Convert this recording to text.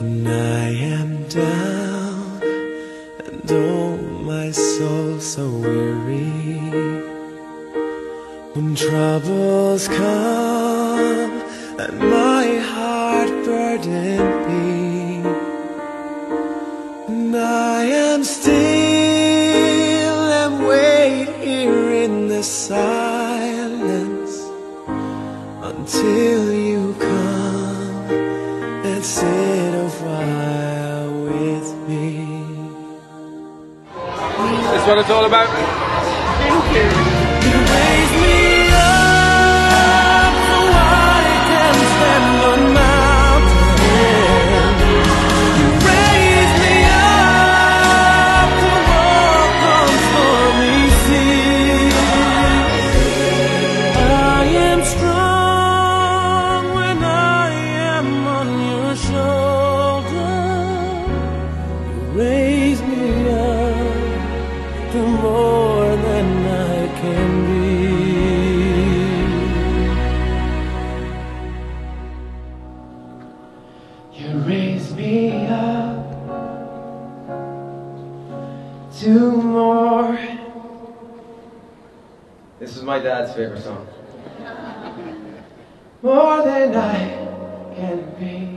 When I am down and oh my soul so weary When troubles come and my heart burdened be And I am still and wait here in the silence Until you come sit a while with me That's what it's all about. You raise me up to more than I can be. You raise me up to more. This is my dad's favorite song. more than I can be.